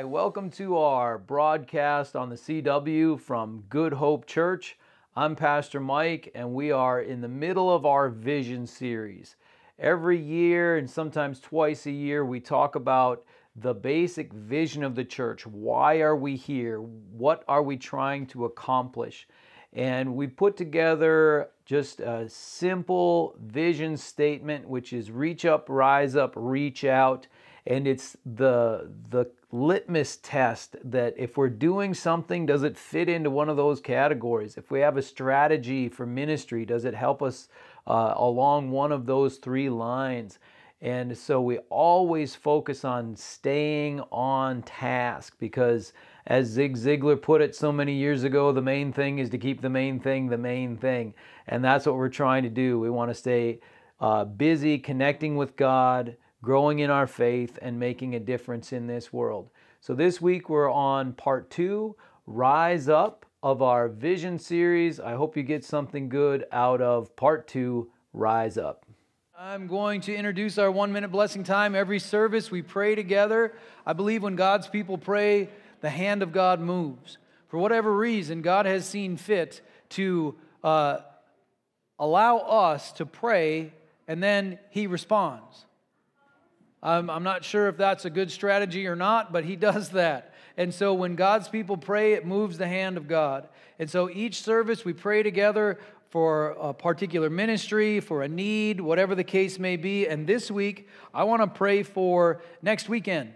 Hi, welcome to our broadcast on the CW from Good Hope Church. I'm Pastor Mike, and we are in the middle of our vision series. Every year, and sometimes twice a year, we talk about the basic vision of the church. Why are we here? What are we trying to accomplish? And we put together just a simple vision statement, which is reach up, rise up, reach out. And it's the, the litmus test that if we're doing something, does it fit into one of those categories? If we have a strategy for ministry, does it help us uh, along one of those three lines? And so we always focus on staying on task because, as Zig Ziglar put it so many years ago, the main thing is to keep the main thing the main thing. And that's what we're trying to do. We want to stay uh, busy connecting with God, growing in our faith, and making a difference in this world. So this week we're on part two Rise Up of our Vision series. I hope you get something good out of part two Rise Up. I'm going to introduce our one minute blessing time. Every service we pray together. I believe when God's people pray, the hand of God moves. For whatever reason, God has seen fit to uh, allow us to pray and then He responds. I'm, I'm not sure if that's a good strategy or not, but He does that. And so when God's people pray, it moves the hand of God. And so each service we pray together for a particular ministry, for a need, whatever the case may be. And this week, I want to pray for next weekend.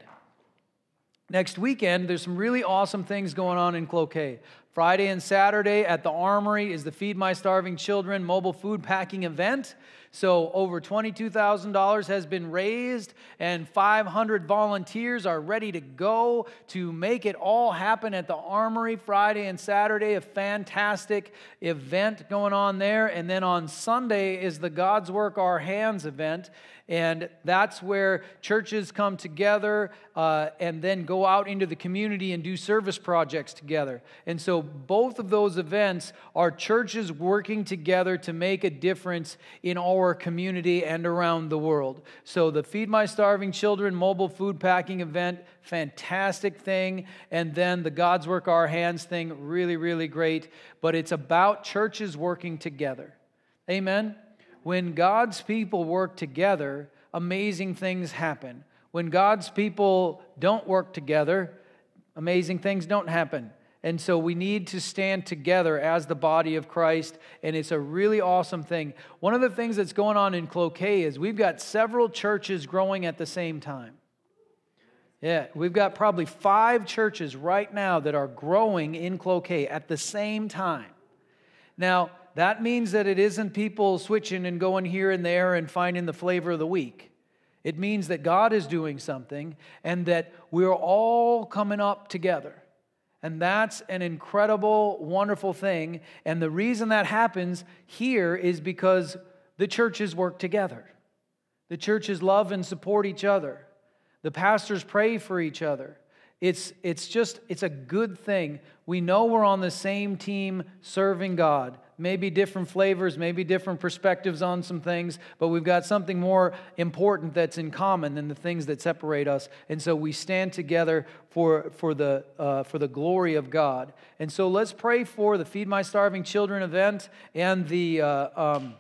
Next weekend, there's some really awesome things going on in Cloquet. Friday and Saturday at the Armory is the Feed My Starving Children mobile food packing event. So, over $22,000 has been raised, and 500 volunteers are ready to go to make it all happen at the Armory Friday and Saturday. A fantastic event going on there. And then on Sunday is the God's Work Our Hands event. And that's where churches come together uh, and then go out into the community and do service projects together. And so both of those events are churches working together to make a difference in our community and around the world. So the Feed My Starving Children mobile food packing event, fantastic thing. And then the God's Work Our Hands thing, really, really great. But it's about churches working together. Amen when God's people work together, amazing things happen. When God's people don't work together, amazing things don't happen. And so we need to stand together as the body of Christ, and it's a really awesome thing. One of the things that's going on in Cloquet is we've got several churches growing at the same time. Yeah, we've got probably five churches right now that are growing in Cloquet at the same time. Now, that means that it isn't people switching and going here and there and finding the flavor of the week. It means that God is doing something and that we're all coming up together. And that's an incredible, wonderful thing. And the reason that happens here is because the churches work together. The churches love and support each other. The pastors pray for each other. It's, it's just, it's a good thing. We know we're on the same team serving God maybe different flavors, maybe different perspectives on some things, but we've got something more important that's in common than the things that separate us. And so we stand together for, for, the, uh, for the glory of God. And so let's pray for the Feed My Starving Children event and the, uh, um,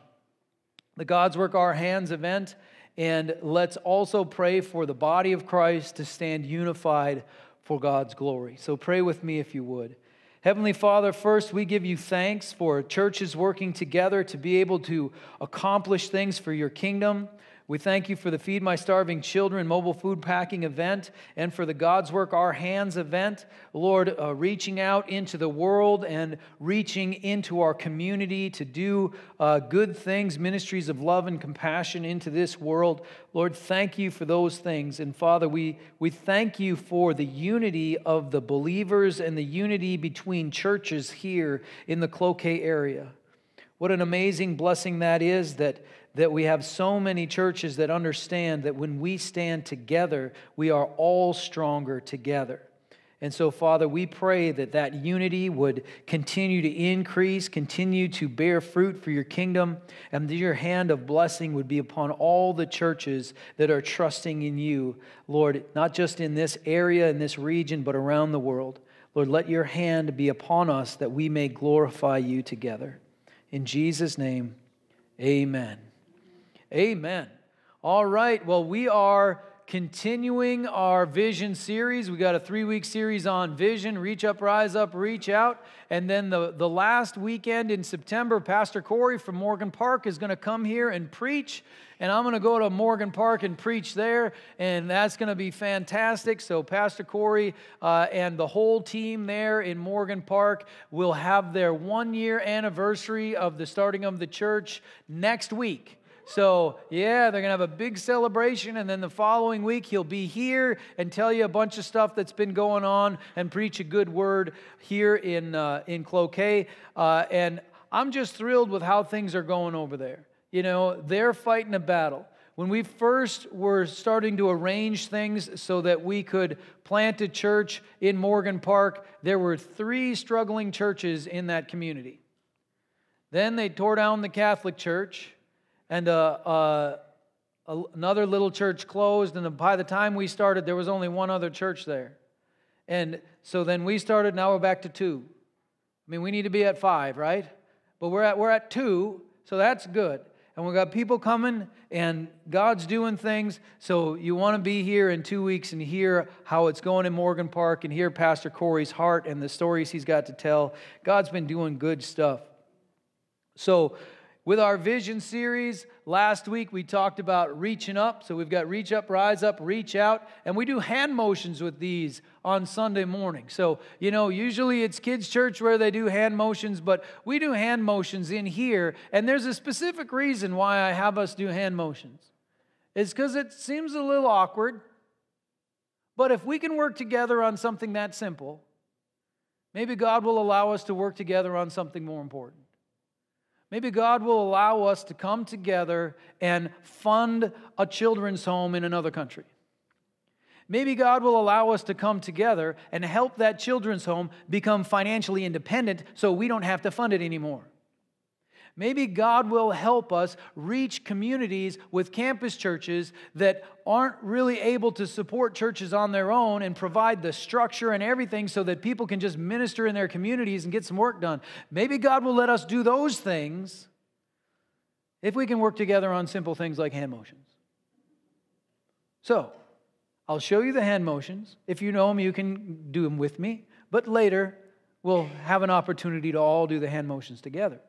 the God's Work Our Hands event. And let's also pray for the body of Christ to stand unified for God's glory. So pray with me if you would. Heavenly Father, first, we give you thanks for churches working together to be able to accomplish things for your kingdom. We thank you for the Feed My Starving Children mobile food packing event and for the God's Work Our Hands event. Lord, uh, reaching out into the world and reaching into our community to do uh, good things, ministries of love and compassion into this world. Lord, thank you for those things. And Father, we, we thank you for the unity of the believers and the unity between churches here in the Cloquet area. What an amazing blessing that is that that we have so many churches that understand that when we stand together, we are all stronger together. And so, Father, we pray that that unity would continue to increase, continue to bear fruit for your kingdom, and that your hand of blessing would be upon all the churches that are trusting in you, Lord, not just in this area, in this region, but around the world. Lord, let your hand be upon us that we may glorify you together. In Jesus' name, amen. Amen. All right, well, we are continuing our vision series. We got a three week series on vision reach up, rise up, reach out. And then the, the last weekend in September, Pastor Corey from Morgan Park is going to come here and preach. And I'm going to go to Morgan Park and preach there. And that's going to be fantastic. So, Pastor Corey uh, and the whole team there in Morgan Park will have their one year anniversary of the starting of the church next week. So, yeah, they're going to have a big celebration. And then the following week, he'll be here and tell you a bunch of stuff that's been going on and preach a good word here in, uh, in Cloquet. Uh, and I'm just thrilled with how things are going over there. You know, they're fighting a battle. When we first were starting to arrange things so that we could plant a church in Morgan Park, there were three struggling churches in that community. Then they tore down the Catholic Church and uh, uh, another little church closed. And by the time we started, there was only one other church there. And so then we started, now we're back to two. I mean, we need to be at five, right? But we're at, we're at two, so that's good. And we've got people coming, and God's doing things. So you want to be here in two weeks and hear how it's going in Morgan Park and hear Pastor Corey's heart and the stories he's got to tell. God's been doing good stuff. So with our vision series, last week we talked about reaching up. So we've got reach up, rise up, reach out, and we do hand motions with these on Sunday morning. So, you know, usually it's kids' church where they do hand motions, but we do hand motions in here, and there's a specific reason why I have us do hand motions. It's because it seems a little awkward, but if we can work together on something that simple, maybe God will allow us to work together on something more important. Maybe God will allow us to come together and fund a children's home in another country. Maybe God will allow us to come together and help that children's home become financially independent so we don't have to fund it anymore. Maybe God will help us reach communities with campus churches that aren't really able to support churches on their own and provide the structure and everything so that people can just minister in their communities and get some work done. Maybe God will let us do those things if we can work together on simple things like hand motions. So, I'll show you the hand motions. If you know them, you can do them with me. But later, we'll have an opportunity to all do the hand motions together.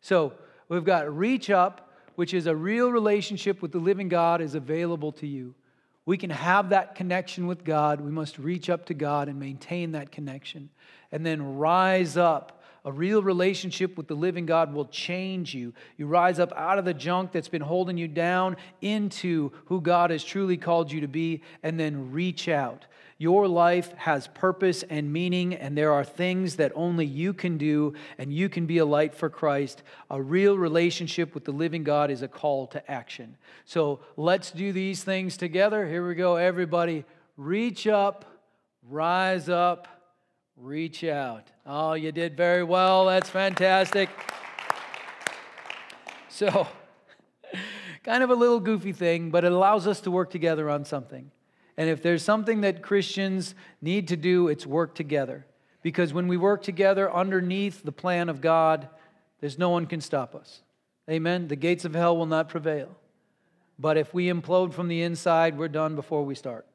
So we've got reach up, which is a real relationship with the living God is available to you. We can have that connection with God. We must reach up to God and maintain that connection. And then rise up. A real relationship with the living God will change you. You rise up out of the junk that's been holding you down into who God has truly called you to be, and then reach out. Your life has purpose and meaning, and there are things that only you can do, and you can be a light for Christ. A real relationship with the living God is a call to action. So let's do these things together. Here we go, everybody. Reach up, rise up, reach out. Oh, you did very well. That's fantastic. So, kind of a little goofy thing, but it allows us to work together on something. And if there's something that Christians need to do, it's work together. Because when we work together underneath the plan of God, there's no one can stop us. Amen. The gates of hell will not prevail. But if we implode from the inside, we're done before we start.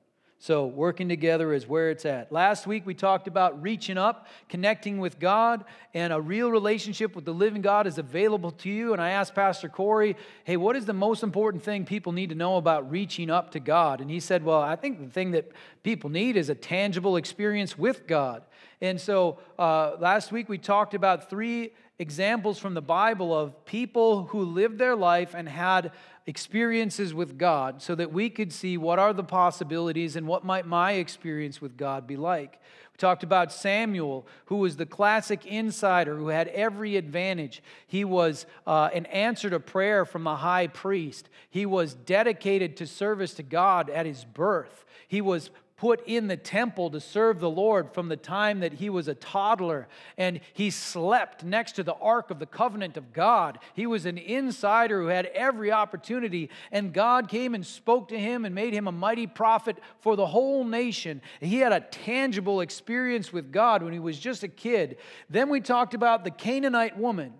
So, working together is where it's at. Last week, we talked about reaching up, connecting with God, and a real relationship with the living God is available to you. And I asked Pastor Corey, hey, what is the most important thing people need to know about reaching up to God? And he said, well, I think the thing that people need is a tangible experience with God. And so, uh, last week, we talked about three examples from the Bible of people who lived their life and had experiences with God so that we could see what are the possibilities and what might my experience with God be like. We talked about Samuel, who was the classic insider who had every advantage. He was uh, an answer to prayer from the high priest, he was dedicated to service to God at his birth. He was put in the temple to serve the Lord from the time that he was a toddler. And he slept next to the Ark of the Covenant of God. He was an insider who had every opportunity. And God came and spoke to him and made him a mighty prophet for the whole nation. He had a tangible experience with God when he was just a kid. Then we talked about the Canaanite woman,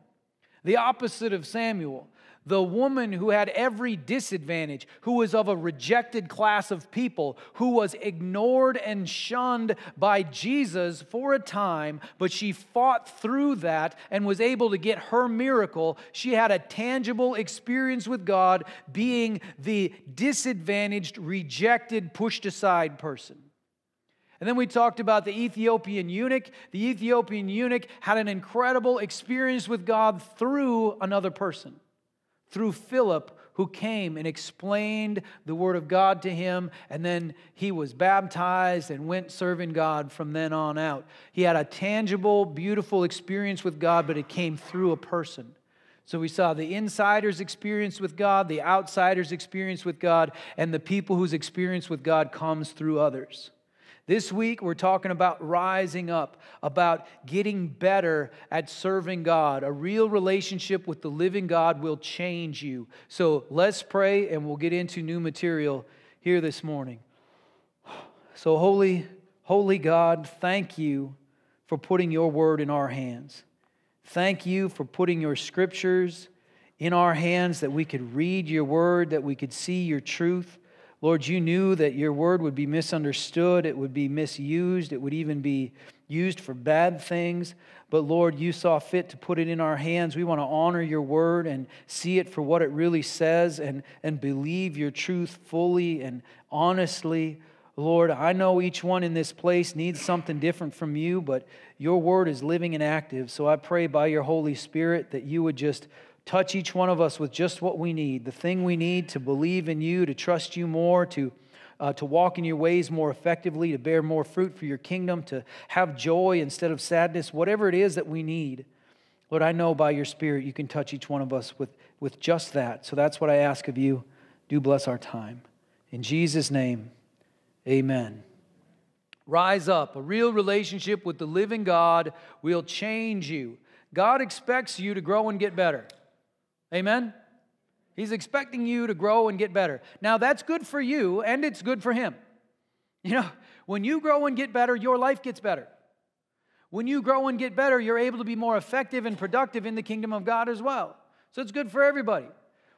the opposite of Samuel the woman who had every disadvantage, who was of a rejected class of people, who was ignored and shunned by Jesus for a time, but she fought through that and was able to get her miracle. She had a tangible experience with God, being the disadvantaged, rejected, pushed aside person. And then we talked about the Ethiopian eunuch. The Ethiopian eunuch had an incredible experience with God through another person through Philip, who came and explained the word of God to him, and then he was baptized and went serving God from then on out. He had a tangible, beautiful experience with God, but it came through a person. So we saw the insider's experience with God, the outsider's experience with God, and the people whose experience with God comes through others. This week, we're talking about rising up, about getting better at serving God. A real relationship with the living God will change you. So let's pray and we'll get into new material here this morning. So, holy, holy God, thank you for putting your word in our hands. Thank you for putting your scriptures in our hands that we could read your word, that we could see your truth. Lord, you knew that your word would be misunderstood, it would be misused, it would even be used for bad things. But Lord, you saw fit to put it in our hands. We want to honor your word and see it for what it really says and, and believe your truth fully and honestly. Lord, I know each one in this place needs something different from you, but your word is living and active. So I pray by your Holy Spirit that you would just touch each one of us with just what we need the thing we need to believe in you, to trust you more, to, uh, to walk in your ways more effectively, to bear more fruit for your kingdom, to have joy instead of sadness, whatever it is that we need. Lord, I know by your Spirit you can touch each one of us with, with just that. So that's what I ask of you. Do bless our time. In Jesus' name, amen. Rise up. A real relationship with the living God will change you. God expects you to grow and get better. Amen? He's expecting you to grow and get better. Now, that's good for you and it's good for Him. You know, when you grow and get better, your life gets better. When you grow and get better, you're able to be more effective and productive in the kingdom of God as well. So it's good for everybody.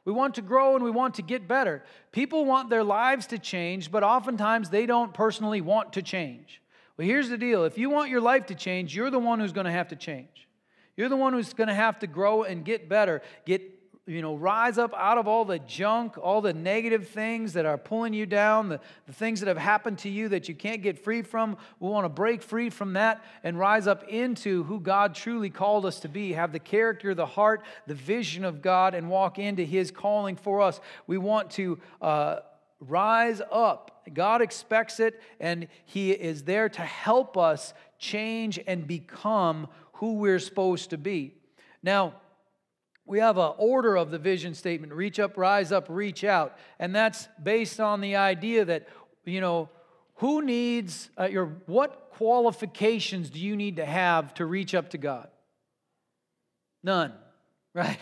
We want to grow and we want to get better. People want their lives to change, but oftentimes they don't personally want to change. Well, here's the deal if you want your life to change, you're the one who's going to have to change. You're the one who's going to have to grow and get better, get you know, rise up out of all the junk, all the negative things that are pulling you down, the, the things that have happened to you that you can't get free from. We want to break free from that and rise up into who God truly called us to be, have the character, the heart, the vision of God, and walk into His calling for us. We want to uh, rise up. God expects it, and He is there to help us change and become who we're supposed to be. Now, we have an order of the vision statement reach up, rise up, reach out. And that's based on the idea that, you know, who needs, uh, your, what qualifications do you need to have to reach up to God? None, right?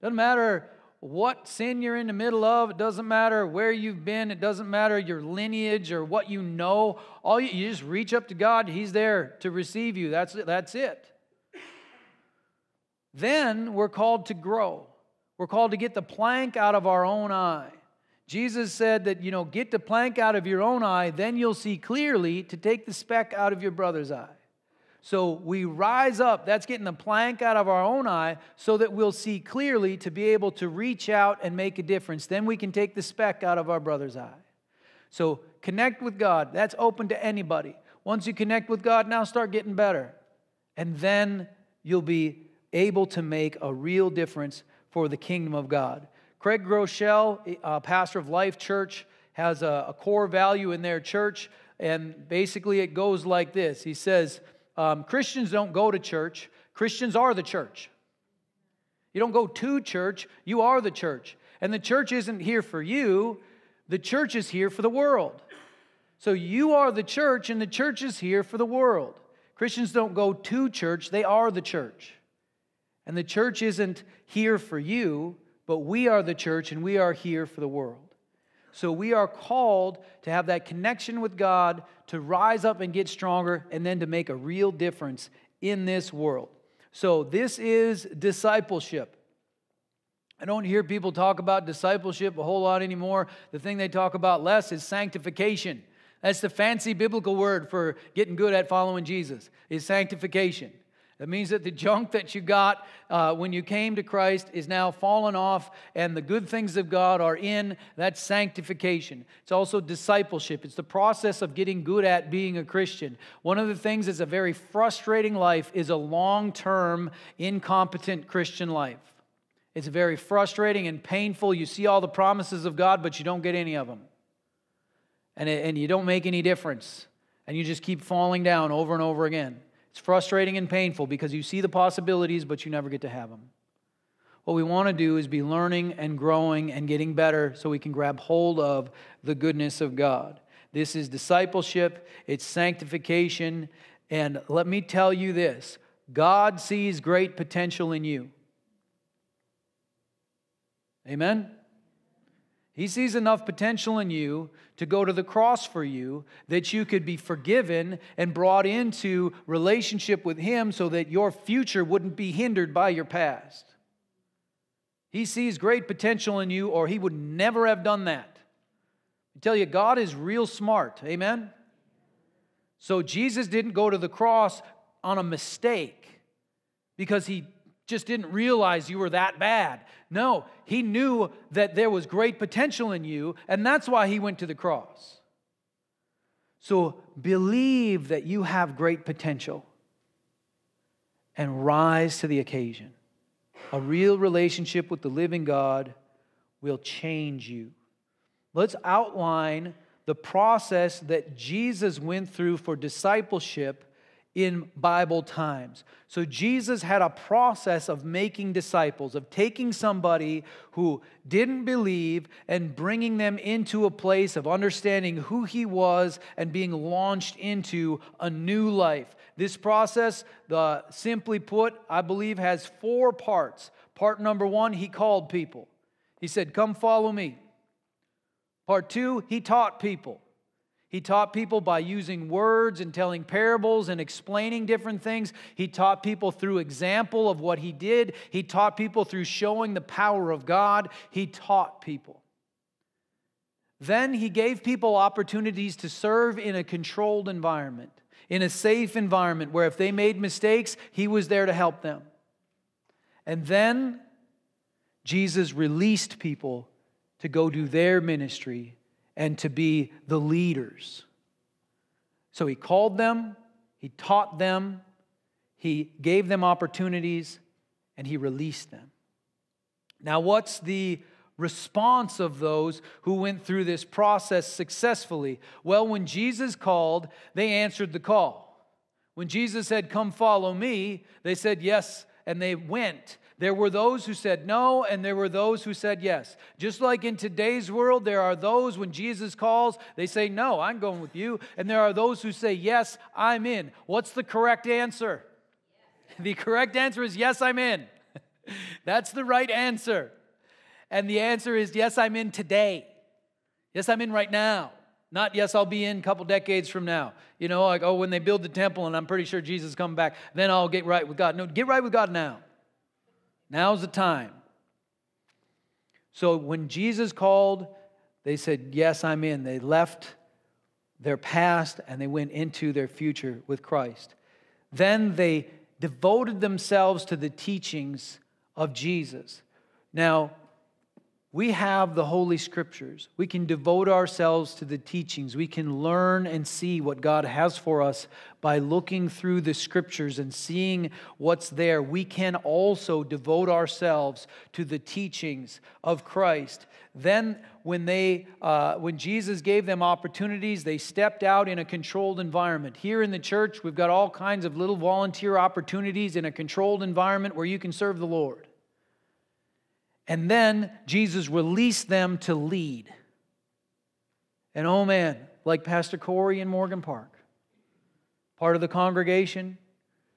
Doesn't matter what sin you're in the middle of. It doesn't matter where you've been. It doesn't matter your lineage or what you know. All you, you just reach up to God. He's there to receive you. That's, that's it. Then we're called to grow. We're called to get the plank out of our own eye. Jesus said that, you know, get the plank out of your own eye, then you'll see clearly to take the speck out of your brother's eye. So we rise up, that's getting the plank out of our own eye so that we'll see clearly to be able to reach out and make a difference. Then we can take the speck out of our brother's eye. So connect with God. That's open to anybody. Once you connect with God, now start getting better. And then you'll be able to make a real difference for the kingdom of God. Craig Groeschel, a pastor of Life Church, has a, a, core value in their church, and basically it goes like this He says, um, Christians don't go to church, Christians are the church. You don't go to church, you are the church. And the church isn't here for you, the church is here for the world. So you are the church, and the church is here for the world. Christians don't go to church, they are the church. And the church isn't here for you, but we are the church, and we are here for the world. So we are called to have that connection with God, to rise up and get stronger, and then to make a real difference in this world. So this is discipleship. I don't hear people talk about discipleship a whole lot anymore. The thing they talk about less is sanctification. That's the fancy biblical word for getting good at following Jesus, is sanctification. That means that the junk that you got uh, when you came to Christ is now fallen off, and the good things of God are in. That's sanctification. It's also discipleship. It's the process of getting good at being a Christian. One of the things that's a very frustrating life is a long term, incompetent Christian life. It's very frustrating and painful. You see all the promises of God, but you don't get any of them. And, and you don't make any difference. And you just keep falling down over and over again. It's frustrating and painful because you see the possibilities, but you never get to have them. What we want to do is be learning and growing and getting better so we can grab hold of the goodness of God. This is discipleship, it's sanctification. And let me tell you this God sees great potential in you. Amen? He sees enough potential in you to go to the cross for you that you could be forgiven and brought into relationship with Him so that your future wouldn't be hindered by your past. He sees great potential in you, or He would never have done that. I tell you, God is real smart. Amen? So Jesus didn't go to the cross on a mistake because He just didn't realize you were that bad. No, he knew that there was great potential in you, and that's why he went to the cross. So believe that you have great potential and rise to the occasion. A real relationship with the living God will change you. Let's outline the process that Jesus went through for discipleship in Bible times. So Jesus had a process of making disciples, of taking somebody who didn't believe and bringing them into a place of understanding who he was and being launched into a new life. This process, the, simply put, I believe has four parts. Part number one, he called people. He said, Come follow me. Part two, he taught people. He taught people by using words and telling parables and explaining different things. He taught people through example of what he did. He taught people through showing the power of God. He taught people. Then he gave people opportunities to serve in a controlled environment, in a safe environment where if they made mistakes, he was there to help them. And then Jesus released people to go do their ministry and to be the leaders. So he called them, he taught them, he gave them opportunities, and he released them. Now, what's the response of those who went through this process successfully? Well, when Jesus called, they answered the call. When Jesus said, Come follow me, they said yes, and they went. There were those who said no, and there were those who said yes. Just like in today's world, there are those when Jesus calls, they say, No, I'm going with you. And there are those who say, Yes, I'm in. What's the correct answer? The correct answer is, Yes, I'm in. That's the right answer. And the answer is, Yes, I'm in today. Yes, I'm in right now. Not, yes, I'll be in a couple decades from now. You know, like, oh, when they build the temple and I'm pretty sure Jesus is coming back, then I'll get right with God. No, get right with God now. Now's the time. So when Jesus called, they said, Yes, I'm in. They left their past and they went into their future with Christ. Then they devoted themselves to the teachings of Jesus. Now, we have the Holy Scriptures. We can devote ourselves to the teachings. We can learn and see what God has for us by looking through the Scriptures and seeing what's there. We can also devote ourselves to the teachings of Christ. Then, when, they, uh, when Jesus gave them opportunities, they stepped out in a controlled environment. Here in the church, we've got all kinds of little volunteer opportunities in a controlled environment where you can serve the Lord. And then Jesus released them to lead. And oh man, like Pastor Corey in Morgan Park. Part of the congregation,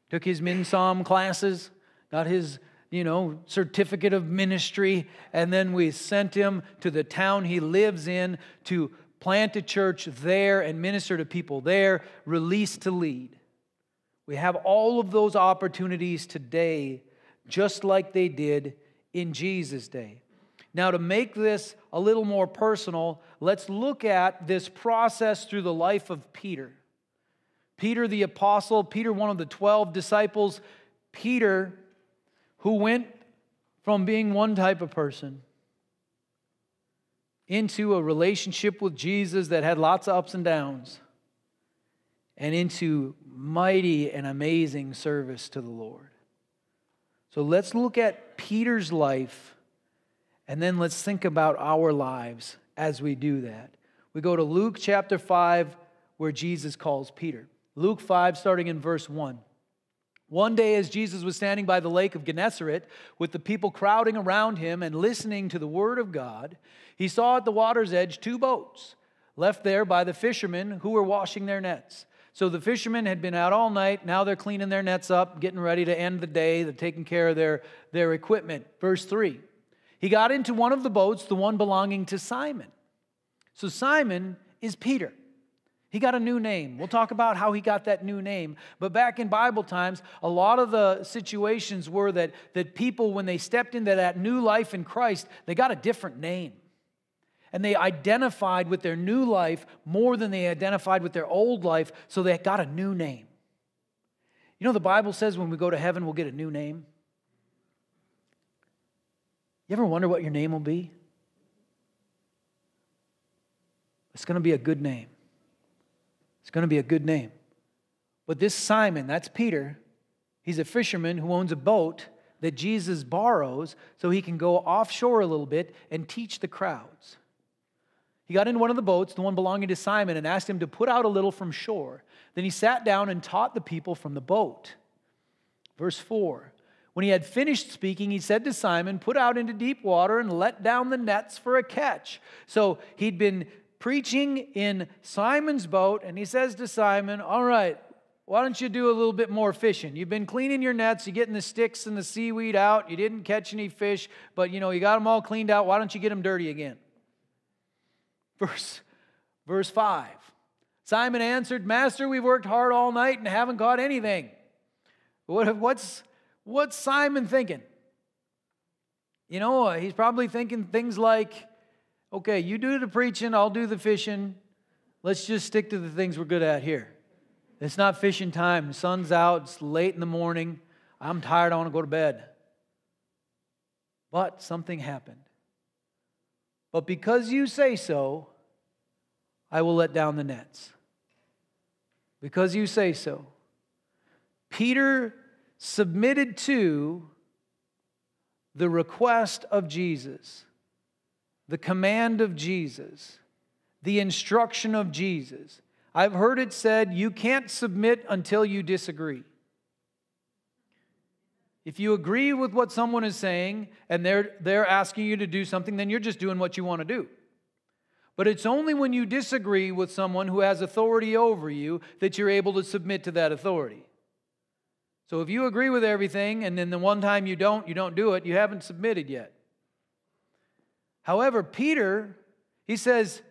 took his Minsom classes, got his you know, certificate of ministry, and then we sent him to the town he lives in to plant a church there and minister to people there, released to lead. We have all of those opportunities today, just like they did in Jesus' day. Now, to make this a little more personal, let's look at this process through the life of Peter. Peter the apostle, Peter, one of the 12 disciples, Peter, who went from being one type of person into a relationship with Jesus that had lots of ups and downs and into mighty and amazing service to the Lord. So let's look at Peter's life and then let's think about our lives as we do that. We go to Luke chapter 5, where Jesus calls Peter. Luke 5, starting in verse 1. One day, as Jesus was standing by the lake of Gennesaret, with the people crowding around him and listening to the word of God, he saw at the water's edge two boats left there by the fishermen who were washing their nets. So the fishermen had been out all night. Now they're cleaning their nets up, getting ready to end the day. They're taking care of their, their equipment. Verse 3 He got into one of the boats, the one belonging to Simon. So Simon is Peter. He got a new name. We'll talk about how he got that new name. But back in Bible times, a lot of the situations were that, that people, when they stepped into that new life in Christ, they got a different name. And they identified with their new life more than they identified with their old life, so they got a new name. You know, the Bible says when we go to heaven, we'll get a new name. You ever wonder what your name will be? It's going to be a good name. It's going to be a good name. But this Simon, that's Peter, he's a fisherman who owns a boat that Jesus borrows so he can go offshore a little bit and teach the crowds. He got in one of the boats, the one belonging to Simon, and asked him to put out a little from shore. Then he sat down and taught the people from the boat. Verse 4 When he had finished speaking, he said to Simon, Put out into deep water and let down the nets for a catch. So he'd been preaching in Simon's boat, and he says to Simon, All right, why don't you do a little bit more fishing? You've been cleaning your nets, you're getting the sticks and the seaweed out, you didn't catch any fish, but you know, you got them all cleaned out. Why don't you get them dirty again? Verse, verse 5. Simon answered, Master, we've worked hard all night and haven't caught anything. What, what's, what's Simon thinking? You know, uh, he's probably thinking things like, okay, you do the preaching, I'll do the fishing. Let's just stick to the things we're good at here. It's not fishing time. Sun's out, it's late in the morning. I'm tired, I want to go to bed. But something happened. But because you say so, I will let down the nets. Because you say so. Peter submitted to the request of Jesus the command of Jesus, the instruction of Jesus. I've heard it said you can't submit until you disagree. If you agree with what someone is saying and they're, they're asking you to do something, then you're just doing what you want to do. But it's only when you disagree with someone who has authority over you that you're able to submit to that authority. So if you agree with everything and then the one time you don't, you don't do it, you haven't submitted yet. However, Peter, he says,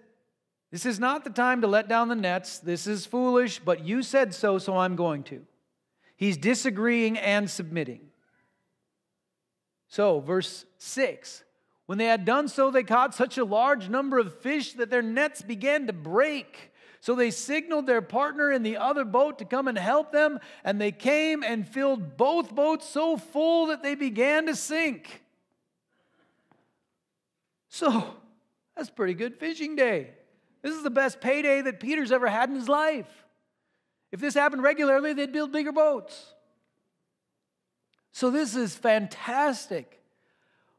This is not the time to let down the nets. This is foolish, but you said so, so I'm going to. He's disagreeing and submitting. So, verse 6 When they had done so, they caught such a large number of fish that their nets began to break. So they signaled their partner in the other boat to come and help them, and they came and filled both boats so full that they began to sink. So that's pretty good fishing day. This is the best payday that Peter's ever had in his life. If this happened regularly, they'd build bigger boats. So this is fantastic.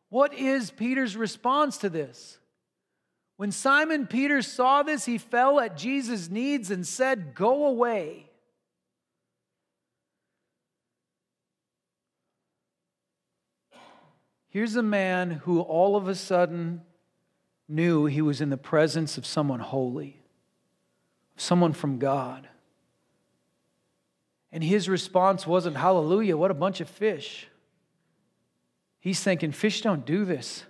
What is Peter's response to this? When Simon Peter saw this, he fell at Jesus' knees and said, Go away. Here's a man who all of a sudden knew he was in the presence of someone holy, someone from God. And his response wasn't, Hallelujah, what a bunch of fish. He's thinking, Fish don't do this.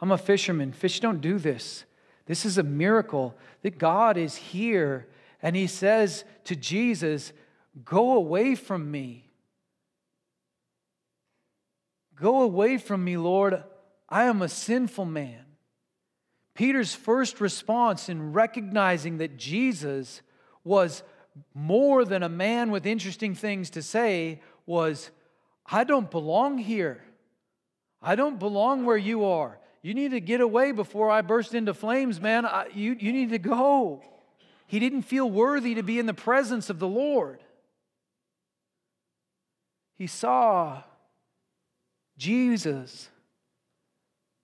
I'm a fisherman. Fish don't do this. This is a miracle that God is here. And he says to Jesus, Go away from me. Go away from me, Lord. I am a sinful man. Peter's first response in recognizing that Jesus was more than a man with interesting things to say was, I don't belong here. I don't belong where you are. You need to get away before I burst into flames, man. I, you, you need to go. He didn't feel worthy to be in the presence of the Lord. He saw Jesus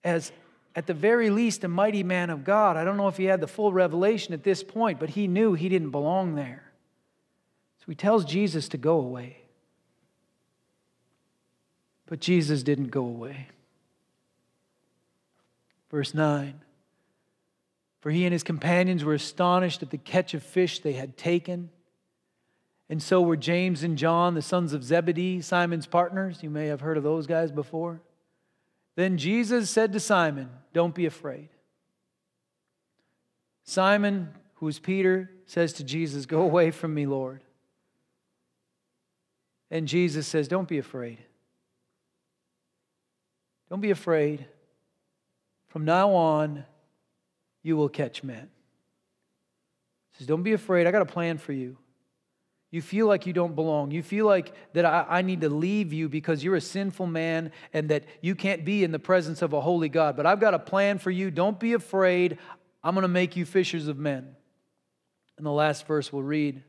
as, at the very least, a mighty man of God. I don't know if he had the full revelation at this point, but he knew he didn't belong there. So he tells Jesus to go away. But Jesus didn't go away. Verse 9 For he and his companions were astonished at the catch of fish they had taken. And so were James and John, the sons of Zebedee, Simon's partners. You may have heard of those guys before. Then Jesus said to Simon, Don't be afraid. Simon, who is Peter, says to Jesus, Go away from me, Lord. And Jesus says, Don't be afraid. Don't be afraid. From now on, you will catch men. He says, Don't be afraid. I got a plan for you. You feel like you don't belong. You feel like that I, I, need to leave you because you're a sinful man and that you can't be in the presence of a holy God. But I've got a plan for you. Don't be afraid. I'm going to make you fishers of men. And the last verse we'll read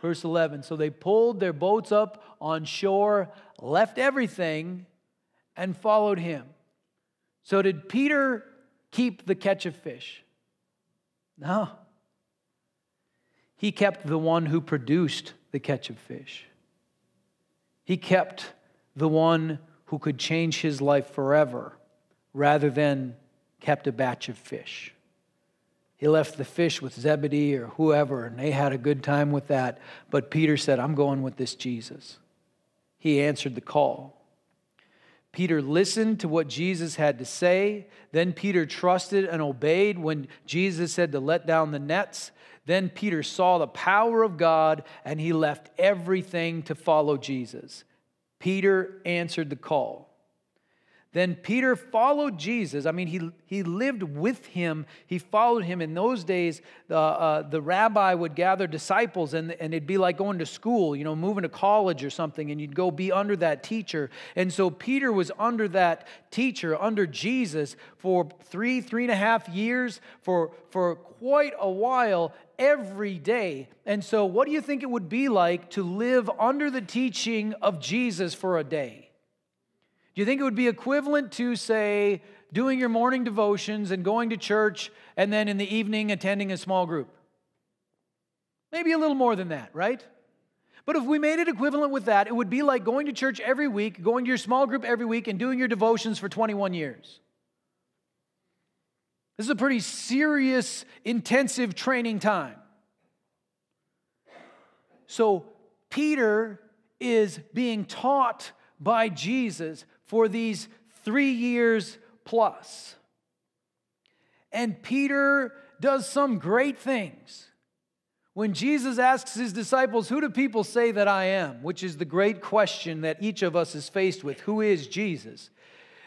Verse 11 So they pulled their boats up on shore, left everything, and followed him. So did Peter keep the catch of fish? No. He kept the one who produced the catch of fish. He kept the one who could change his life forever rather than kept a batch of fish. He left the fish with Zebedee or whoever, and they had a good time with that. But Peter said, I'm going with this Jesus. He answered the call. Peter listened to what Jesus had to say. Then Peter trusted and obeyed when Jesus said to let down the nets. Then Peter saw the power of God and he left everything to follow Jesus. Peter answered the call. Then Peter followed Jesus. I mean, he, he lived with him. He followed him. In those days, uh, uh, the rabbi would gather disciples, and, and it'd be like going to school, you know, moving to college or something, and you'd go be under that teacher. And so Peter was under that teacher, under Jesus, for three, three and a half years, for, for quite a while, every day. And so, what do you think it would be like to live under the teaching of Jesus for a day? You think it would be equivalent to, say, doing your morning devotions and going to church and then in the evening attending a small group? Maybe a little more than that, right? But if we made it equivalent with that, it would be like going to church every week, going to your small group every week, and doing your devotions for 21 years. This is a pretty serious, intensive training time. So, Peter is being taught by Jesus for these three years plus. And Peter does some great things. When Jesus asks his disciples, Who do people say that I am? which is the great question that each of us is faced with Who is Jesus?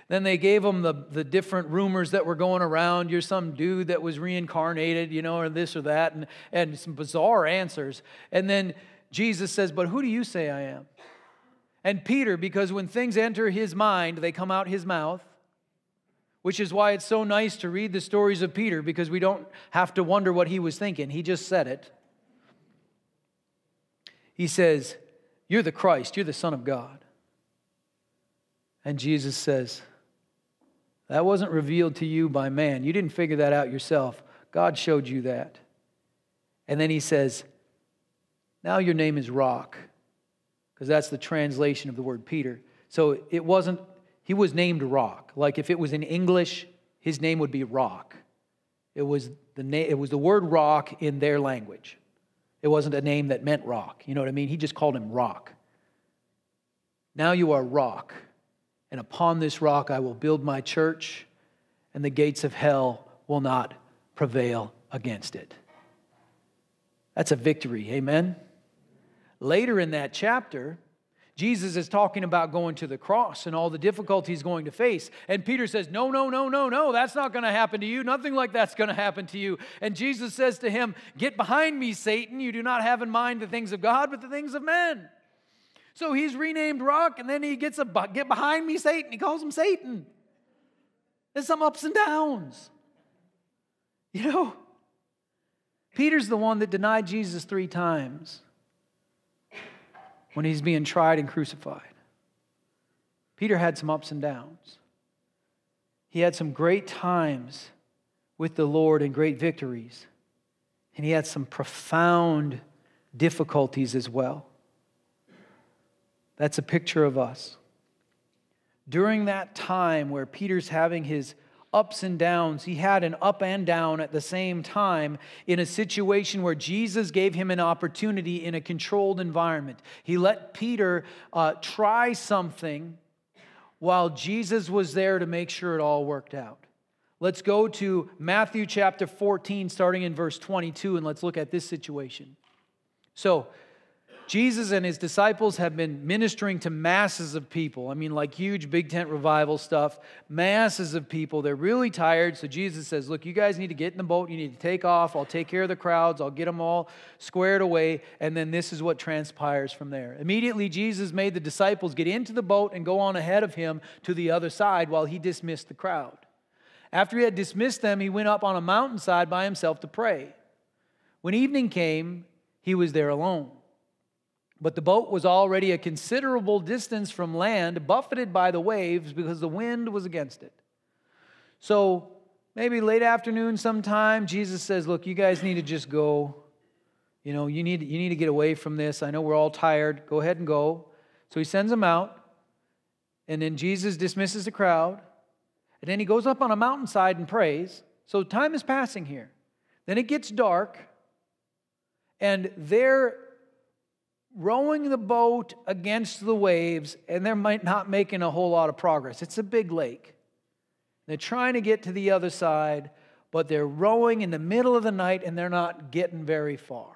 Then they gave him the, the different rumors that were going around. You're some dude that was reincarnated, you know, or this or that, and, and some bizarre answers. And then Jesus says, But who do you say I am? And Peter, because when things enter his mind, they come out his mouth, which is why it's so nice to read the stories of Peter because we don't have to wonder what he was thinking. He just said it. He says, You're the Christ, you're the Son of God. And Jesus says, That wasn't revealed to you by man. You didn't figure that out yourself. God showed you that. And then he says, Now your name is Rock because that's the translation of the word Peter. So it wasn't, he was named Rock. Like if it was in English, his name would be Rock. It was the, na- it was the word rock in their language. It wasn't a name that meant rock. You know what I mean? He just called him rock. Now you are rock, and upon this rock I will build my church, and the gates of hell will not prevail against it. That's a victory. Amen. Later in that chapter, Jesus is talking about going to the cross and all the difficulties he's going to face. And Peter says, No, no, no, no, no, that's not going to happen to you. Nothing like that's going to happen to you. And Jesus says to him, Get behind me, Satan. You do not have in mind the things of God, but the things of men. So he's renamed Rock, and then he gets a get behind me, Satan. He calls him Satan. There's some ups and downs. You know, Peter's the one that denied Jesus three times when he's being tried and crucified. Peter had some ups and downs. He had some great times with the Lord and great victories. And he had some profound difficulties as well. That's a picture of us. During that time where Peter's having his ups and downs. He had an up and down at the same time in a situation where Jesus gave him an opportunity in a controlled environment. He let Peter uh, try something while Jesus was there to make sure it all worked out. Let's go to Matthew chapter 14, starting in verse 22, and let's look at this situation. So, Jesus and his disciples have been ministering to masses of people. I mean, like huge big tent revival stuff, masses of people. They're really tired. So Jesus says, Look, you guys need to get in the boat. You need to take off. I'll take care of the crowds. I'll get them all squared away. And then this is what transpires from there. Immediately, Jesus made the disciples get into the boat and go on ahead of him to the other side while he dismissed the crowd. After he had dismissed them, he went up on a mountainside by himself to pray. When evening came, he was there alone. But the boat was already a considerable distance from land, buffeted by the waves because the wind was against it. So maybe late afternoon sometime, Jesus says, Look, you guys need to just go. You know, you need, you need to get away from this. I know we're all tired. Go ahead and go. So he sends them out. And then Jesus dismisses the crowd. And then he goes up on a mountainside and prays. So time is passing here. Then it gets dark. And there rowing the boat against the waves, and they're not making a whole lot of progress. It's a big lake. They're trying to get to the other side, but they're rowing in the middle of the night and they're not getting very far.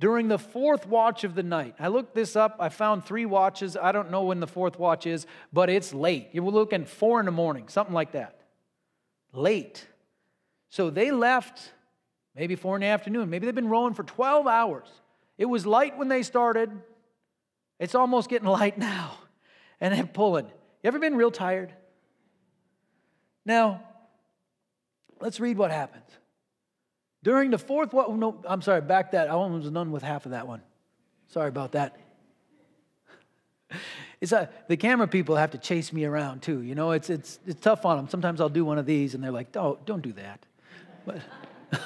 During the fourth watch of the night, I looked this up. I found three watches. I don't know when the fourth watch is, but it's late. You were looking four in the morning, something like that. Late. So they left maybe four in the afternoon. Maybe they've been rowing for 12 hours. It was light when they started. It's almost getting light now. And they're pulling. You ever been real tired? Now, let's read what happens. During the fourth, what, no, I'm sorry, back that. I almost was done with half of that one. Sorry about that. It's a, the camera people have to chase me around too. You know, it's, it's, it's tough on them. Sometimes I'll do one of these and they're like, oh, don't do that. But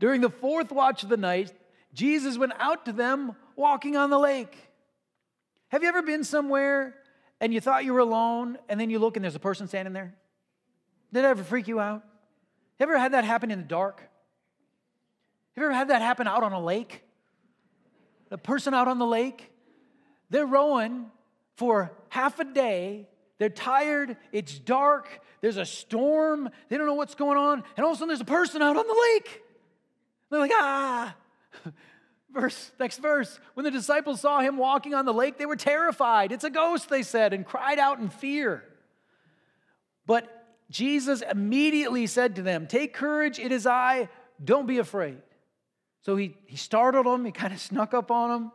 During the fourth watch of the night, Jesus went out to them walking on the lake. Have you ever been somewhere and you thought you were alone and then you look and there's a person standing there? Did it ever freak you out? Have you ever had that happen in the dark? Have you ever had that happen out on a lake? A person out on the lake, they're rowing for half a day. They're tired. It's dark. There's a storm. They don't know what's going on. And all of a sudden, there's a person out on the lake. They're like, ah. Verse, next verse. When the disciples saw him walking on the lake, they were terrified. It's a ghost, they said, and cried out in fear. But Jesus immediately said to them, Take courage, it is I, don't be afraid. So he, he startled them, he kind of snuck up on them.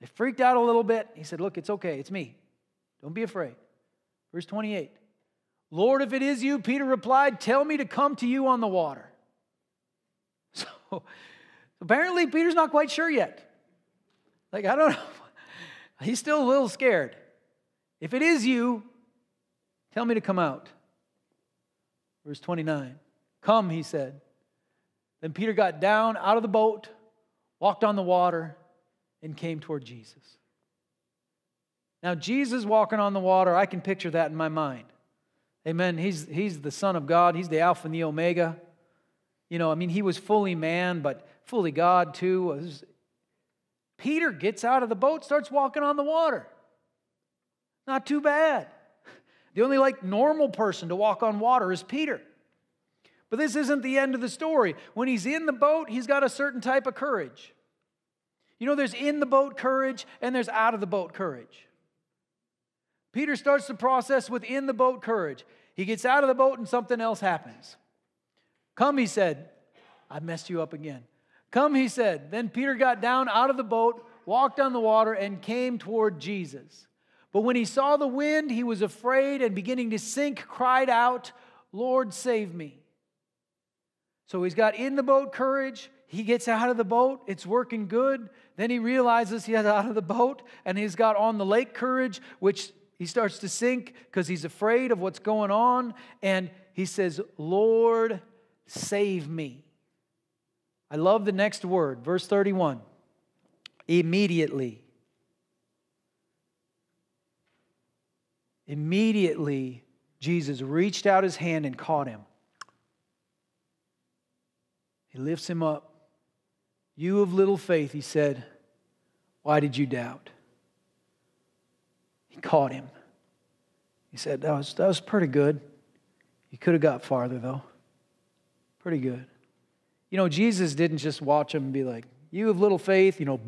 They freaked out a little bit. He said, Look, it's okay, it's me. Don't be afraid. Verse 28. Lord, if it is you, Peter replied, Tell me to come to you on the water. Apparently, Peter's not quite sure yet. Like, I don't know. He's still a little scared. If it is you, tell me to come out. Verse 29. Come, he said. Then Peter got down out of the boat, walked on the water, and came toward Jesus. Now, Jesus walking on the water, I can picture that in my mind. Amen. He's, he's the Son of God, He's the Alpha and the Omega. You know, I mean, he was fully man, but fully God too, Peter gets out of the boat, starts walking on the water. Not too bad. The only like normal person to walk on water is Peter. But this isn't the end of the story. When he's in the boat, he's got a certain type of courage. You know, there's in the boat courage and there's out of the boat courage. Peter starts the process with in the boat courage. He gets out of the boat and something else happens. Come, he said. I messed you up again. Come, he said. Then Peter got down out of the boat, walked on the water, and came toward Jesus. But when he saw the wind, he was afraid and beginning to sink, cried out, Lord, save me. So he's got in the boat courage. He gets out of the boat. It's working good. Then he realizes he has out of the boat and he's got on the lake courage, which he starts to sink because he's afraid of what's going on. And he says, Lord, save me. I love the next word, verse 31. Immediately. Immediately, Jesus reached out his hand and caught him. He lifts him up. You of little faith, he said, why did you doubt? He caught him. He said, that was, that was pretty good. You could have got farther, though. Pretty good. You know, Jesus didn't just watch him and be like, You have little faith, you know.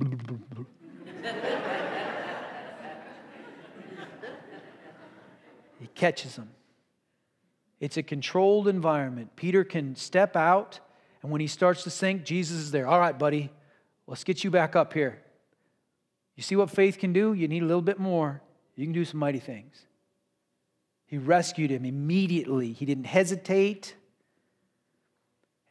he catches him. It's a controlled environment. Peter can step out and when he starts to sink, Jesus is there. All right, buddy, let's get you back up here. You see what faith can do? You need a little bit more. You can do some mighty things. He rescued him immediately. He didn't hesitate.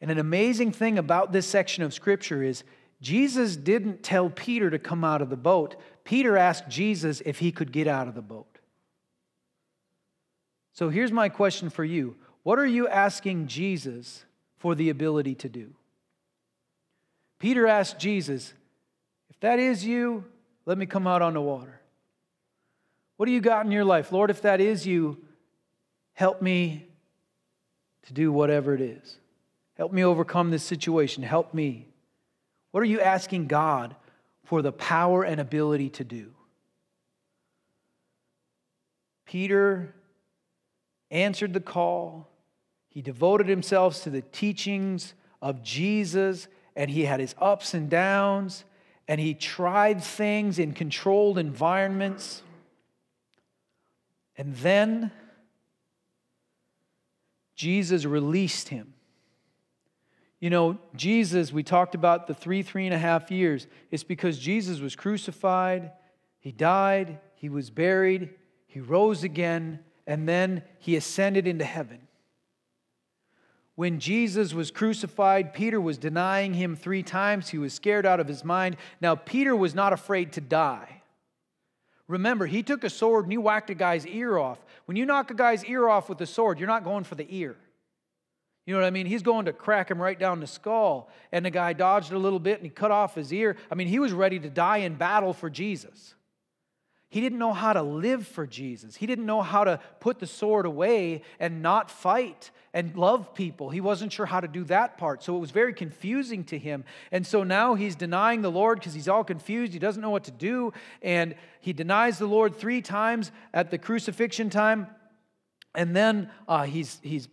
And an amazing thing about this section of scripture is Jesus didn't tell Peter to come out of the boat. Peter asked Jesus if he could get out of the boat. So here's my question for you What are you asking Jesus for the ability to do. Peter asked Jesus, If that is you, let me come out on the water. What do you got in your life? Lord, if that is you, help me to do whatever it is. Help me overcome this situation. Help me. What are you asking God for the power and ability to do? Peter answered the call he devoted himself to the teachings of Jesus, and he had his ups and downs, and he tried things in controlled environments. And then Jesus released him. You know, Jesus, we talked about the three, three and a half years. It's because Jesus was crucified, he died, he was buried, he rose again, and then he ascended into heaven. When Jesus was crucified, Peter was denying him three times. He was scared out of his mind. Now, Peter was not afraid to die. Remember, he took a sword and he whacked a guy's ear off. When you knock a guy's ear off with a sword, you're not going for the ear. You know what I mean? He's going to crack him right down the skull. And the guy dodged a little bit and he cut off his ear. I mean, he was ready to die in battle for Jesus. He didn't know how to live for Jesus. He didn't know how to put the sword away and not fight and love people. He wasn't sure how to do that part. So it was very confusing to him. And so now he's denying the Lord because he's all confused. He doesn't know what to do. And he denies the Lord three times at the crucifixion time. And then uh, he's, he's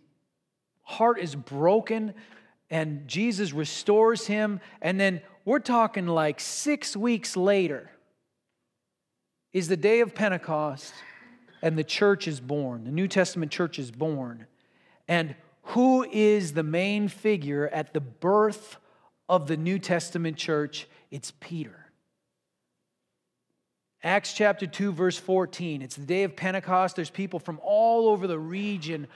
heart is broken and Jesus restores him. And then we're talking like six weeks later is the day of Pentecost and the church is born. The New Testament church is born. And who is the main figure at the birth of the New Testament church? It's Peter. Acts chapter 2, verse 14. It's the day of Pentecost. There's people from all over the region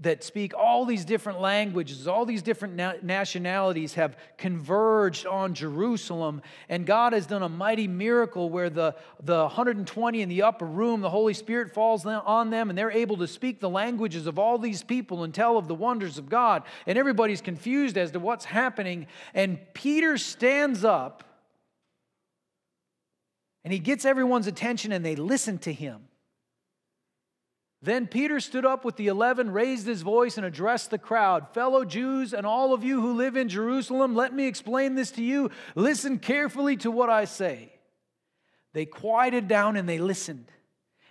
that speak all these different languages, all these different na- nationalities have converged on Jerusalem. And God has done a mighty miracle where the, the 120 in the upper room, the Holy Spirit falls on them, and they're able to speak the languages of all these people and tell of the wonders of God. And everybody's confused as to what's happening. And Peter stands up and he gets everyone's attention and they listen to him. Then Peter stood up with the eleven, raised his voice, and addressed the crowd Fellow Jews, and all of you who live in Jerusalem, let me explain this to you. Listen carefully to what I say. They quieted down and they listened.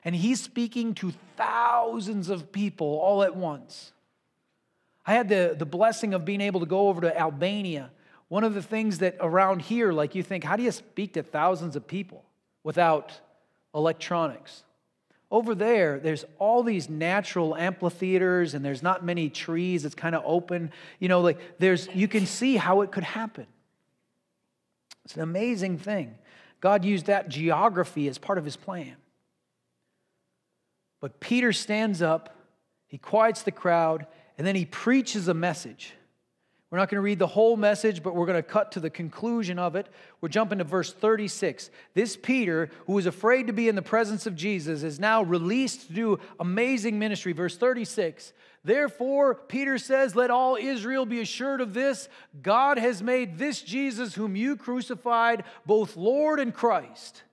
And he's speaking to thousands of people all at once. I had the, the blessing of being able to go over to Albania. One of the things that around here, like you think, how do you speak to thousands of people without electronics? Over there, there's all these natural amphitheaters and there's not many trees. It's kind of open. You know, like there's, you can see how it could happen. It's an amazing thing. God used that geography as part of his plan. But Peter stands up, he quiets the crowd, and then he preaches a message. We're not going to read the whole message, but we're going to cut to the conclusion of it. We're jumping to verse 36. This Peter, who was afraid to be in the presence of Jesus, is now released to do amazing ministry. Verse 36. Therefore, Peter says, Let all Israel be assured of this God has made this Jesus, whom you crucified, both Lord and Christ.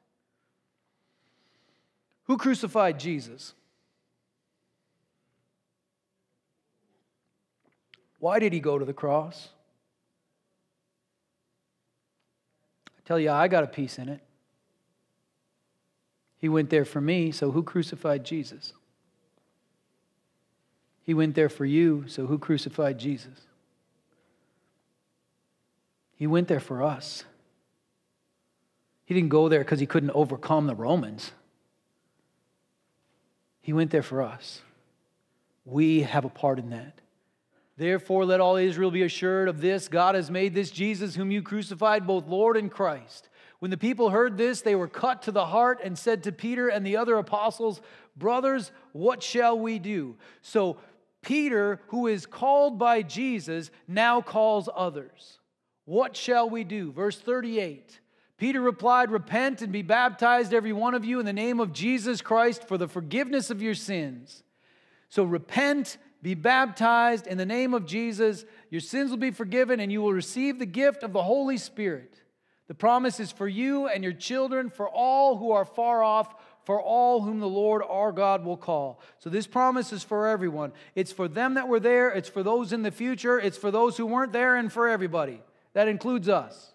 Who crucified Jesus? Why did he go to the cross? I tell you, I got a piece in it. He went there for me, so who crucified Jesus? He went there for you, so who crucified Jesus? He went there for us. He didn't go there because he couldn't overcome the Romans. He went there for us. We have a part in that. Therefore, let all Israel be assured of this God has made this Jesus, whom you crucified, both Lord and Christ. When the people heard this, they were cut to the heart and said to Peter and the other apostles, Brothers, what shall we do? So, Peter, who is called by Jesus, now calls others. What shall we do? Verse 38. Peter replied, Repent and be baptized, every one of you, in the name of Jesus Christ for the forgiveness of your sins. So repent be baptized in the name of Jesus. Your sins will be forgiven, and you will receive the gift of the Holy Spirit. The promise is for you and your children, for all who are far off, for all whom the Lord our God will call. So, this promise is for everyone. It's for them that were there, it's for those in the future, it's for those who weren't there, and for everybody. That includes us.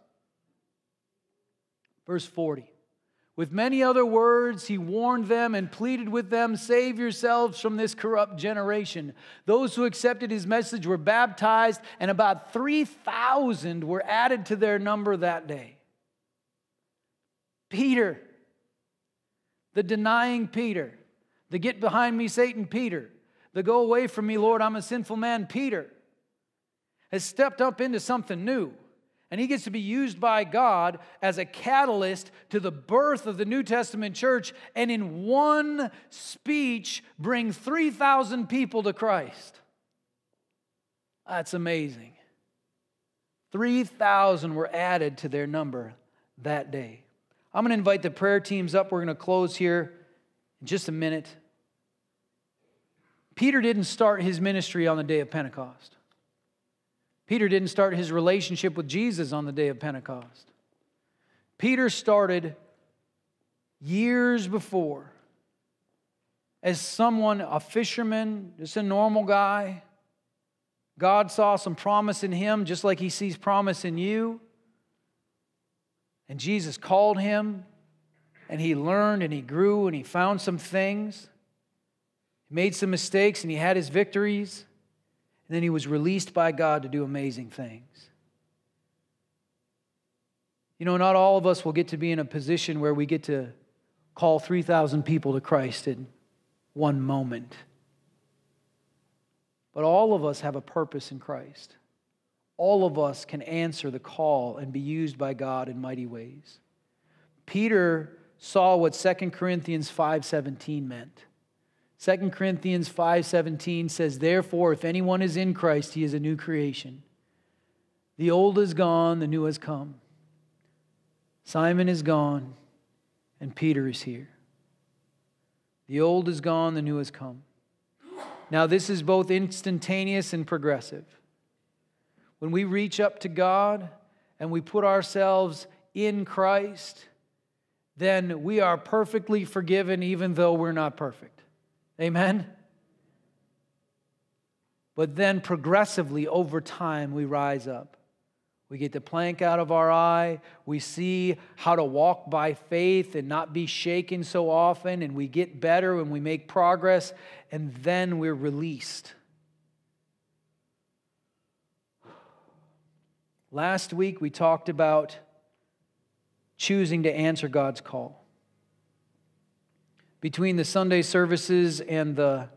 Verse 40. With many other words, he warned them and pleaded with them Save yourselves from this corrupt generation. Those who accepted his message were baptized, and about 3,000 were added to their number that day. Peter, the denying Peter, the get behind me, Satan Peter, the go away from me, Lord, I'm a sinful man, Peter, has stepped up into something new. And he gets to be used by God as a catalyst to the birth of the New Testament church, and in one speech, bring 3,000 people to Christ. That's amazing. 3,000 were added to their number that day. I'm going to invite the prayer teams up. We're going to close here in just a minute. Peter didn't start his ministry on the day of Pentecost. Peter didn't start his relationship with Jesus on the day of Pentecost. Peter started years before as someone, a fisherman, just a normal guy. God saw some promise in him, just like he sees promise in you. And Jesus called him, and he learned and he grew and he found some things. He made some mistakes and he had his victories. And then he was released by God to do amazing things. You know, not all of us will get to be in a position where we get to call 3,000 people to Christ in one moment. But all of us have a purpose in Christ. All of us can answer the call and be used by God in mighty ways. Peter saw what 2 Corinthians 5:17 meant. 2 Corinthians 5:17 says, "Therefore, if anyone is in Christ, he is a new creation. The old is gone, the new has come. Simon is gone, and Peter is here. The old is gone, the new has come." Now, this is both instantaneous and progressive. When we reach up to God and we put ourselves in Christ, then we are perfectly forgiven even though we're not perfect. Amen? But then progressively over time, we rise up. We get the plank out of our eye. We see how to walk by faith and not be shaken so often. And we get better and we make progress. And then we're released. Last week, we talked about choosing to answer God's call. Between the Sunday services and the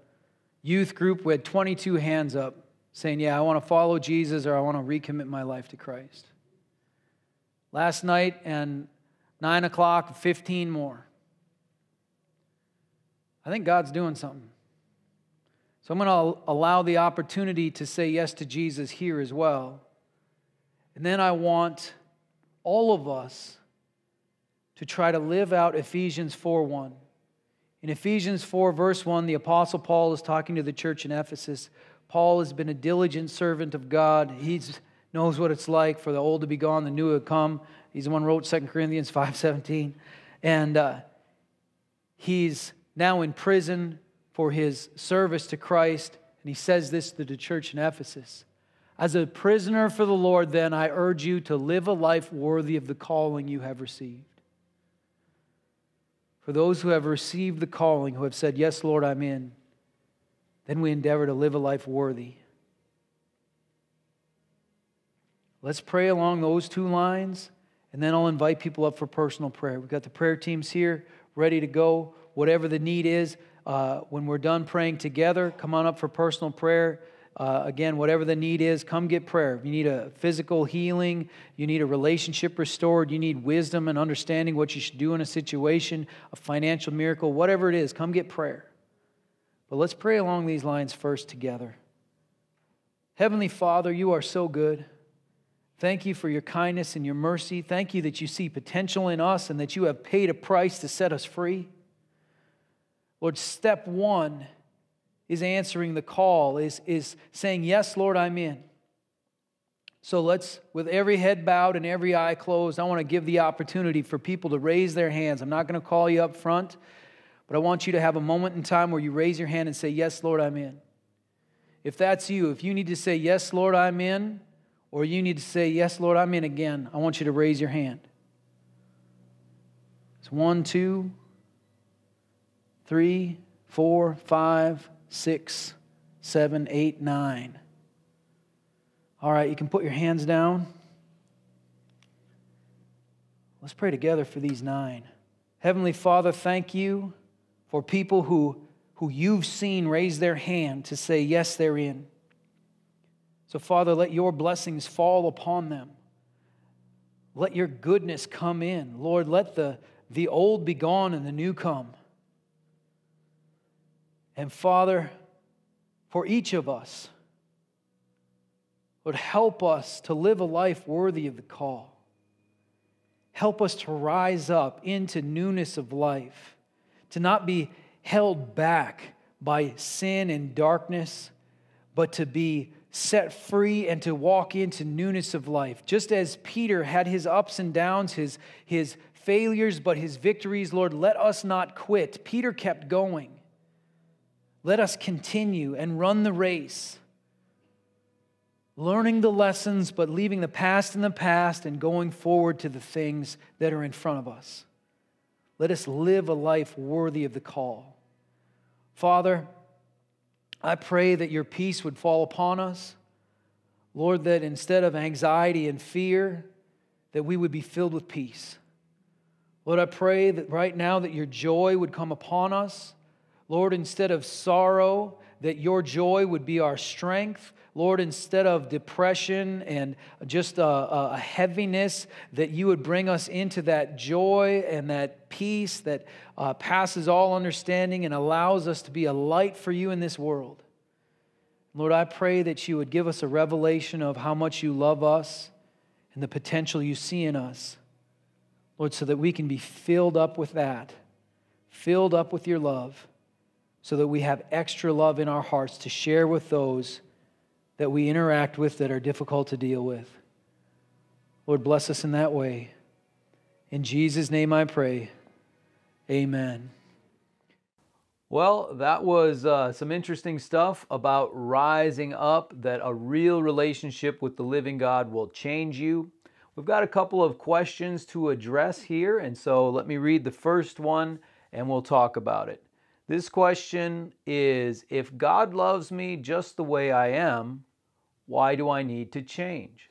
youth group, we had 22 hands up saying, Yeah, I want to follow Jesus or I want to recommit my life to Christ. Last night and 9 o'clock, 15 more. I think God's doing something. So I'm going to allow the opportunity to say yes to Jesus here as well. And then I want all of us to try to live out Ephesians 4 1. In Ephesians 4, verse 1, the Apostle Paul is talking to the church in Ephesus. Paul has been a diligent servant of God. He knows what it's like for the old to be gone, the new to come. He's the one who wrote 2 Corinthians 5.17. And uh, he's now in prison for his service to Christ. And he says this to the church in Ephesus. As a prisoner for the Lord, then, I urge you to live a life worthy of the calling you have received. For those who have received the calling, who have said, Yes, Lord, I'm in, then we endeavor to live a life worthy. Let's pray along those two lines, and then I'll invite people up for personal prayer. We've got the prayer teams here ready to go. Whatever the need is, uh, when we're done praying together, come on up for personal prayer. Uh, again, whatever the need is, come get prayer. If you need a physical healing, you need a relationship restored, you need wisdom and understanding what you should do in a situation, a financial miracle, whatever it is, come get prayer. But let's pray along these lines first together. Heavenly Father, you are so good. Thank you for your kindness and your mercy. Thank you that you see potential in us and that you have paid a price to set us free. Lord, step one is answering the call, is, is saying, Yes, Lord, I'm in. So let's, with every head bowed and every eye closed, I want to give the opportunity for people to raise their hands. I'm not going to call you up front, but I want you to have a moment in time where you raise your hand and say, Yes, Lord, I'm in. If that's you, if you need to say, Yes, Lord, I'm in, or you need to say, Yes, Lord, I'm in again, I want you to raise your hand. It's one, two, three, four, five, six, seven, eight, nine. All right, you can put your hands down. Let's pray together for these nine. Heavenly Father, thank you for people who, who you've seen raise their hand to say, Yes, they're in. So, Father, let your blessings fall upon them. Let your goodness come in. Lord, let the, the old be gone and the new come. And Father, for each of us, Lord, help us to live a life worthy of the call. Help us to rise up into newness of life, to not be held back by sin and darkness, but to be set free and to walk into newness of life. Just as Peter had his ups and downs, his, his failures, but his victories, Lord, let us not quit. Peter kept going. Let us continue and run the race, learning the lessons, but leaving the past in the past and going forward to the things that are in front of us. Let us live a life worthy of the call. Father, I pray that your peace would fall upon us. Lord, that instead of anxiety and fear, that we would be filled with peace. Lord, I pray that right now that your joy would come upon us. Lord, instead of sorrow, that your joy would be our strength. Lord, instead of depression and just a, a, heaviness, that you would bring us into that joy and that peace that uh, passes all understanding and allows us to be a light for you in this world. Lord, I pray that you would give us a revelation of how much you love us and the potential you see in us. Lord, so that we can be filled up with that, filled up with your love so that we have extra love in our hearts to share with those that we interact with that are difficult to deal with. Lord, bless us in that way. In Jesus' name I pray. Amen. Well, that was uh, some interesting stuff about rising up, that a real relationship with the living God will change you. We've got a couple of questions to address here, and so let me read the first one and we'll talk about it. This question is If God loves me just the way I am, why do I need to change?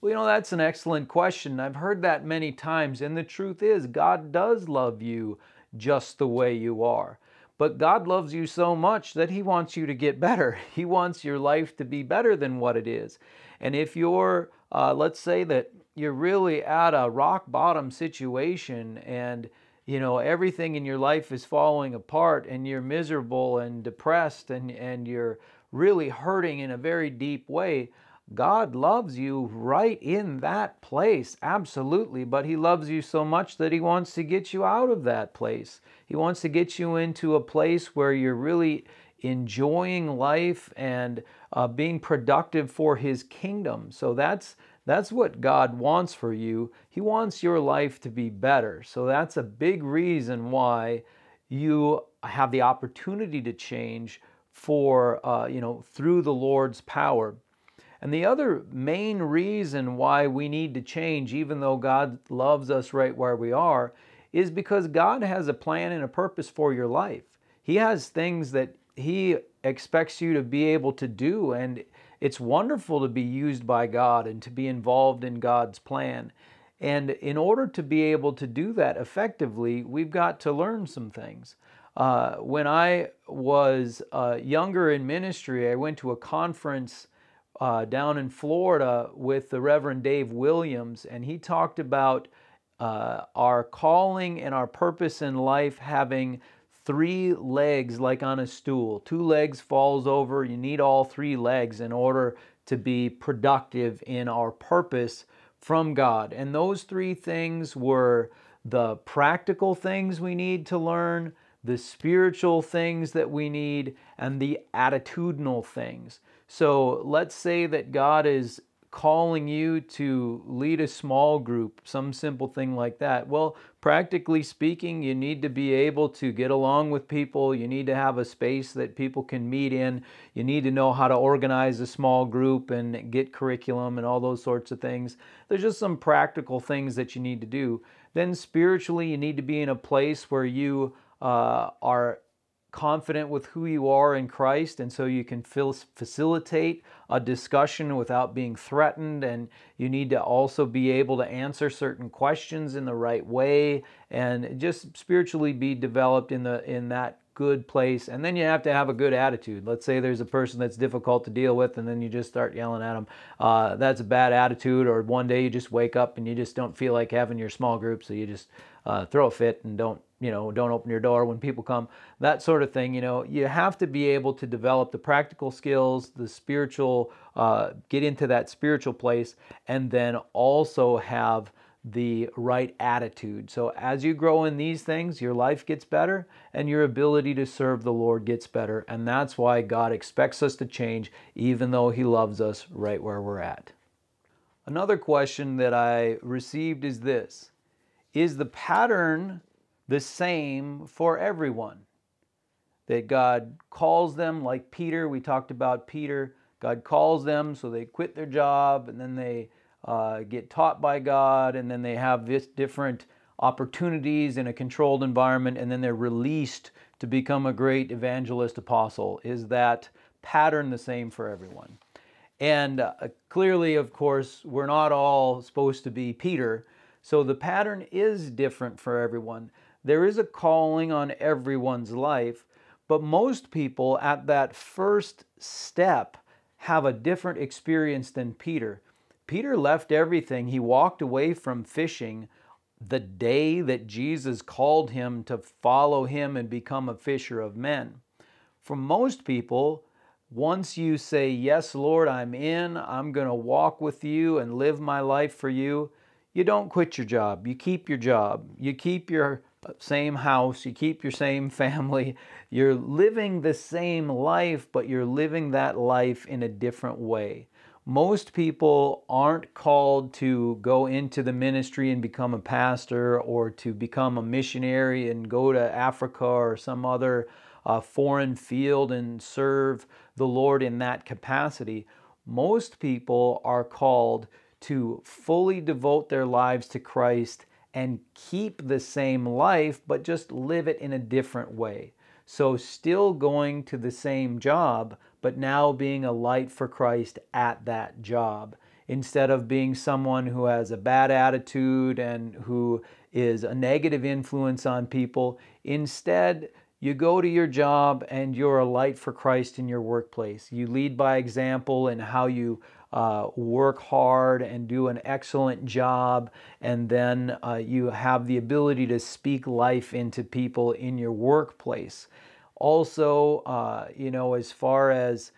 Well, you know, that's an excellent question. I've heard that many times, and the truth is, God does love you just the way you are. But God loves you so much that He wants you to get better. He wants your life to be better than what it is. And if you're, uh, let's say that you're really at a rock bottom situation and you know everything in your life is falling apart and you're miserable and depressed and, and you're really hurting in a very deep way God loves you right in that place, absolutely. But He loves you so much that He wants to get you out of that place. He wants to get you into a place where you're really enjoying life and uh, being productive for His kingdom. So that's that's what God wants for you. He wants your life to be better. So that's a big reason why you have the opportunity to change for uh, you know through the Lord's power. And the other main reason why we need to change, even though God loves us right where we are, is because God has a plan and a purpose for your life. He has things that He expects you to be able to do, and it's wonderful to be used by God and to be involved in God's plan. And in order to be able to do that effectively, we've got to learn some things. Uh, when I was uh, younger in ministry, I went to a conference uh, down in Florida with the Reverend Dave Williams, and he talked about uh, our calling and our purpose in life having three legs like on a stool. Two legs falls over. You need all three legs in order to be productive in our purpose from God. And those three things were the practical things we need to learn, the spiritual things that we need, and the attitudinal things. So let's say that God is calling you to lead a small group, some simple thing like that. Well, practically speaking, you need to be able to get along with people. You need to have a space that people can meet in. You need to know how to organize a small group and get curriculum and all those sorts of things. There's just some practical things that you need to do. Then spiritually, you need to be in a place where you uh, are confident with who you are in Christ, and so you can facilitate a discussion without being threatened. And you need to also be able to answer certain questions in the right way, and just spiritually be developed in the in that good place. And then you have to have a good attitude. Let's say there's a person that's difficult to deal with, and then you just start yelling at them. Uh, that's a bad attitude. Or one day you just wake up and you just don't feel like having your small group, so you just uh, throw a fit and don't you know, don't open your door when people come, that sort of thing. You know, you have to be able to develop the practical skills, the spiritual, uh, get into that spiritual place, and then also have the right attitude. So as you grow in these things, your life gets better and your ability to serve the Lord gets better. And that's why God expects us to change, even though He loves us right where we're at. Another question that I received is this Is the pattern the same for everyone. That God calls them, like Peter, we talked about Peter. God calls them so they quit their job and then they uh, get taught by God and then they have this different opportunities in a controlled environment and then they're released to become a great evangelist apostle. Is that pattern the same for everyone? And uh, clearly, of course, we're not all supposed to be Peter. So the pattern is different for everyone. There is a calling on everyone's life, but most people at that first step have a different experience than Peter. Peter left everything. He walked away from fishing the day that Jesus called him to follow him and become a fisher of men. For most people, once you say, Yes, Lord, I'm in, I'm going to walk with you and live my life for you, you don't quit your job. You keep your job. You keep your same house, you keep your same family, you're living the same life, but you're living that life in a different way. Most people aren't called to go into the ministry and become a pastor or to become a missionary and go to Africa or some other a foreign field and serve the Lord in that capacity. Most people are called to fully devote their lives to Christ and keep the same life, but just live it in a different way. So, still going to the same job, but now being a light for Christ at that job. Instead of being someone who has a bad attitude and who is a negative influence on people, instead, you go to your job and you're a light for Christ in your workplace. You lead by example in how you uh, work hard and do an excellent job, and then uh, you have the ability to speak life into people in your workplace. Also, uh, you know, as far as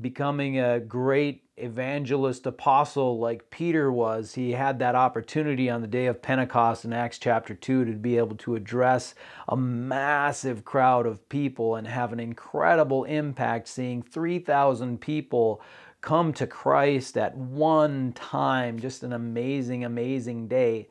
becoming a great evangelist apostle like Peter was, he had that opportunity on the day of Pentecost in Acts chapter 2 to be able to address a massive crowd of people and have an incredible impact, seeing 3,000 people come to Christ at one time, just an amazing, amazing day,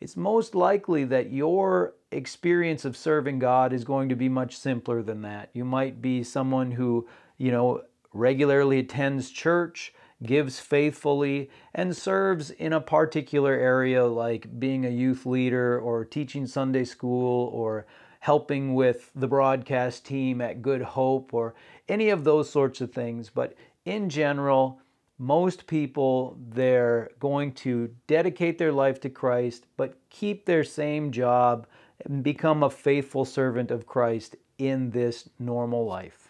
it's most likely that your experience of serving God is going to be much simpler than that. You might be someone who, you know, regularly attends church, gives faithfully, and serves in a particular area like being a youth leader or teaching Sunday school or helping with the broadcast team at Good Hope or any of those sorts of things. But in general, most people, they're going to dedicate their life to Christ, but keep their same job and become a faithful servant of Christ in this normal life.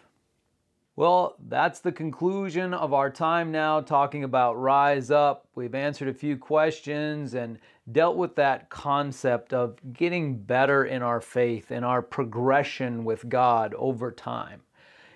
Well, that's the conclusion of our time now talking about Rise Up. We've answered a few questions and dealt with that concept of getting better in our faith and our progression with God over time.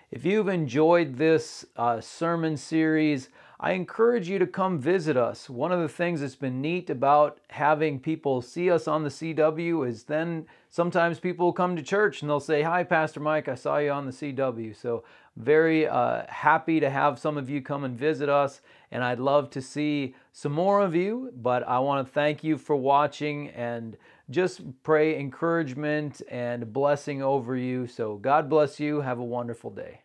If you've enjoyed this uh, sermon series, I encourage you to come visit us. One of the things that's been neat about having people see us on the CW is then sometimes people come to church and they'll say, Hi, Pastor Mike, I saw you on the CW. So, very uh, happy to have some of you come and visit us. And I'd love to see some more of you. But I want to thank you for watching and just pray encouragement and blessing over you. So, God bless you. Have a wonderful day.